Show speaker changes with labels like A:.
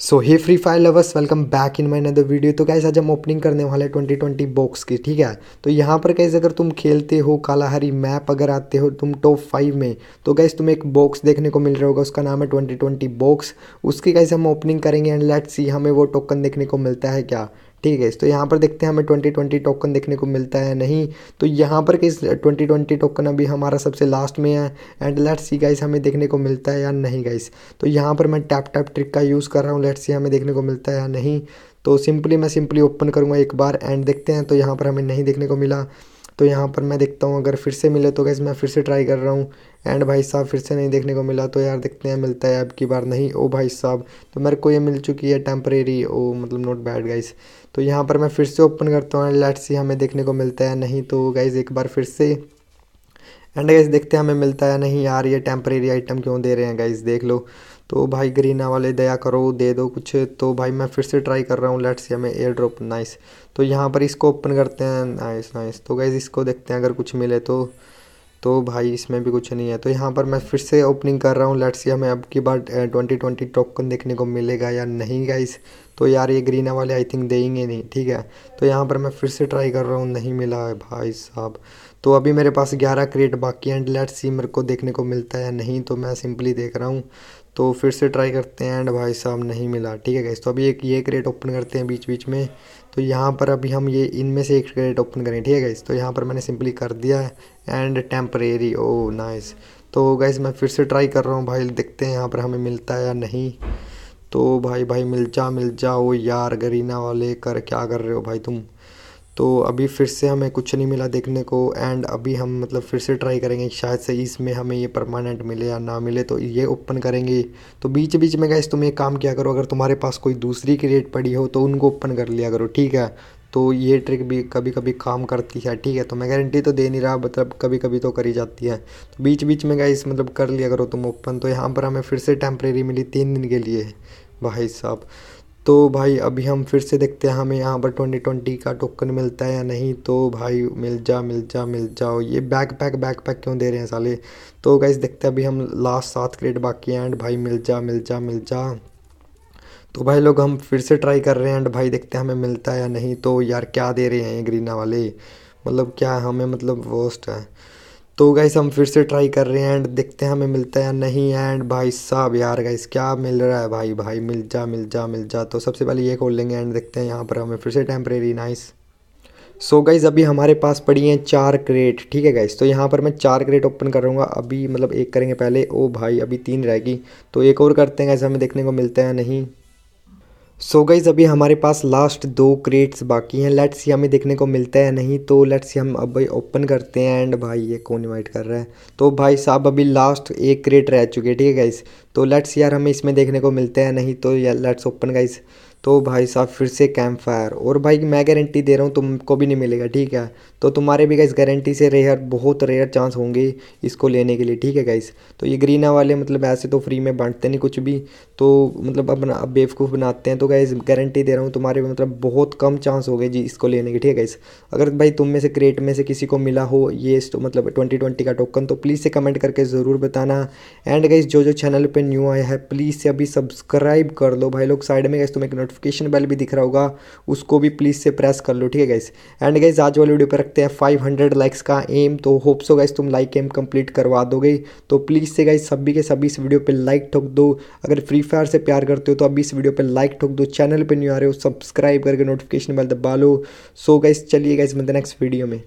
A: So hey Free Fire lovers welcome back in my another video तो कैसे आज हम ओपनिंग करने वाले हैं ट्वेंटी ट्वेंटी बॉक्स की, ठीक है? तो यहाँ पर कैसे अगर तुम खेलते हो कालाहारी मैप अगर आते हो तुम टॉप फाइव में तो कैसे तुम्हें एक बॉक्स देखने को मिल रहा होगा, उसका नाम है ट्वेंटी ट्वेंटी बॉक्स उसकी कैसे हम ओपनिंग करेंगे एंड लेट्स सी हमें वो टोकन देखने को मिलता है क्या? ठीक है तो यहाँ पर देखते हैं हमें ट्वेंटी ट्वेंटी टोकन देखने को मिलता है नहीं। तो यहाँ पर किस ट्वेंटी ट्वेंटी टोकन अभी हमारा सबसे लास्ट में है एंड लेट्स सी गाइस हमें देखने को मिलता है या नहीं गाइस तो यहाँ पर मैं टैप टैप ट्रिक का यूज़ कर रहा हूँ लेट्स सी हमें देखने को मिलता है या नहीं। तो सिंपली मैं सिंपली ओपन करूँगा एक बार एंड देखते हैं तो यहाँ पर हमें नहीं देखने को मिला। तो यहाँ पर मैं देखता हूँ, अगर फिर से मिले तो गैस मैं फिर से ट्राई कर रहा हूँ। एंड भाई साहब फिर से नहीं देखने को मिला तो यार देखते हैं, मिलता है अब की बार नहीं। ओ भाई साहब तो मेरे को ये मिल चुकी है टेम्परेरी ओ मतलब नॉट बैड गाइस तो यहाँ पर मैं फिर से ओपन करता हूँ लेट्स सी हमें देखने को मिलता है नहीं। तो गाइज़ एक बार फिर से। एंड गाइज़ देखते हैं हमें मिलता है नहीं। यार ये टेम्परेरी आइटम क्यों दे रहे हैं गाइज़ देख लो। तो भाई ग्रीना वाले दया करो, दे दो कुछ। तो भाई मैं फिर से ट्राई कर रहा हूँ लेट्स सी हमें एयर ड्रॉप नाइस तो यहाँ पर इसको ओपन करते हैं नाइस नाइस तो गाइज़ इसको देखते हैं अगर कुछ मिले तो। तो भाई इसमें भी कुछ नहीं है। तो यहाँ पर मैं फिर से ओपनिंग कर रहा हूँ लेट्स सी हमें अब की बार ट्वेंटी ट्वेंटी टोकन देखने को मिलेगा या नहीं गाइस तो यार ये ग्रीना वाले आई थिंक देंगे नहीं, ठीक है। तो यहाँ पर मैं फिर से ट्राई कर रहा हूँ, नहीं मिला है भाई साहब। तो अभी मेरे पास ग्यारह क्रेट बाकी एंड लेट्स सी मेरे को देखने को मिलता है नहीं तो मैं सिंपली देख रहा हूँ। तो फिर से ट्राई करते हैं एंड भाई साहब नहीं मिला। ठीक है गैस तो अभी एक ये क्रेट ओपन करते हैं बीच बीच में। तो यहाँ पर अभी हम ये, इनमें से एक क्रेट ओपन करें। ठीक है गैस तो यहाँ पर मैंने सिंपली कर दिया एंड टेम्परेरी ओ नाइस तो गैस मैं फिर से ट्राई कर रहा हूँ, भाई देखते हैं यहाँ पर हमें मिलता है या नहीं। तो भाई भाई मिल जा, मिल जाओ यार, गरीना वाले, कर क्या कर रहे हो भाई तुम? तो अभी फिर से हमें कुछ नहीं मिला देखने को एंड अभी हम मतलब फिर से ट्राई करेंगे शायद से इसमें हमें ये परमानेंट मिले या ना मिले तो ये ओपन करेंगे। तो बीच बीच में गैस तुम एक काम किया करो, अगर तुम्हारे पास कोई दूसरी क्रिएट पड़ी हो तो उनको ओपन कर लिया करो, ठीक है? तो ये ट्रिक भी कभी कभी काम करती है, ठीक है? तो मैं गारंटी तो दे नहीं रहा मतलब कभी कभी तो करी जाती है। तो बीच बीच में गैस मतलब कर लिया करो तुम ओपन तो यहाँ पर हमें फिर से टेम्प्रेरी मिली तीन दिन के लिए। भाई साहब। तो भाई अभी हम फिर से देखते हैं, हमें यहाँ पर ट्वेंटी ट्वेंटी का टोकन मिलता है या नहीं? तो भाई मिल जा मिल जा, मिल जाओ। ये बैक पैक बैक पैक क्यों दे रहे हैं साले? तो गाइस देखते हैं अभी हम लास्ट सात क्रेड बाकी हैं एंड भाई मिल जा मिल जा मिल जा। तो भाई लोग, हम फिर से ट्राई कर रहे हैं एंड भाई देखते हैं हमें मिलता है या नहीं। तो यार क्या दे रहे हैं ग्रीना वाले? मतलब क्या हमें मतलब वर्स्ट है? तो गाइस हम फिर से ट्राई कर रहे हैं एंड देखते हैं हमें मिलता है या नहीं। एंड भाई साहब यार गाइस क्या मिल रहा है? भाई भाई, मिल जा मिल जा मिल जा। तो सबसे पहले ये खोल लेंगे एंड देखते हैं यहाँ पर हमें फिर से टेम्परेरी नाइस सो गाइज़ अभी हमारे पास पड़ी हैं चार क्रेट ठीक है गाइज़ तो यहाँ पर मैं चार क्रेट ओपन करूँगा अभी मतलब एक करेंगे पहले। ओ भाई, अभी तीन रहेगी। तो एक और करते हैं गाइज़ हमें देखने को मिलता है नहीं। सो so गाइज़ अभी हमारे पास लास्ट दो क्रेट्स बाकी हैं। लेट्स सी हमें देखने को मिलता है नहीं। तो लेट्स सी हम अब भाई ओपन करते हैं एंड भाई ये कौन इन्वाइट कर रहा है। तो भाई साहब, अभी लास्ट एक क्रेट रह चुके ठीक है गाइस तो लेट्स यार हमें इसमें देखने को मिलता है नहीं। तो यार लेट्स ओपन गाइज़ तो भाई साहब फिर से कैंप फायर और भाई मैं गारंटी दे रहा हूँ, तुमको भी नहीं मिलेगा, ठीक है? तो तुम्हारे भी गाइस गारंटी से रेयर बहुत रेयर चांस होंगे इसको लेने के लिए, ठीक है गाइस तो ये ग्रीना वाले मतलब ऐसे तो फ्री में बांटते नहीं कुछ भी। तो मतलब अब अब बेवकूफ़ बनाते हैं तो गाइस गारंटी दे रहा हूँ, तुम्हारे मतलब बहुत कम चांस हो गए जी इसको लेने के, ठीक है गाइस अगर भाई तुम में से क्रेट में से किसी को मिला हो, ये तो मतलब ट्वेंटी ट्वेंटी का टोकन तो प्लीज़ से कमेंट करके ज़रूर बताना। एंड गाइस जो जो चैनल पर न्यू आया है प्लीज़ से अभी सब्सक्राइब कर लो। भाई लोग साइड में गाइस तुम्हें एक नोटिफिकेशन बेल भी दिख रहा होगा, उसको भी प्लीज़ से प्रेस कर लो, ठीक है गाइस एंड गाइस आज वाले वीडियो पर रखते हैं 500 लाइक्स का एम तो होप सो गाइस तुम लाइक एम कंप्लीट करवा दोगे। तो प्लीज़ से गाइस सभी के सभी इस वीडियो पर लाइक ठोक दो। अगर फ्री फायर से प्यार करते हो तो अभी इस वीडियो पर लाइक ठोक दो। चैनल पर नहीं आ रहे हो सब्सक्राइब करके नोटिफिकेशन बेल दबा लो। सो गाइस चलिए गाइस मिलते नेक्स्ट वीडियो में।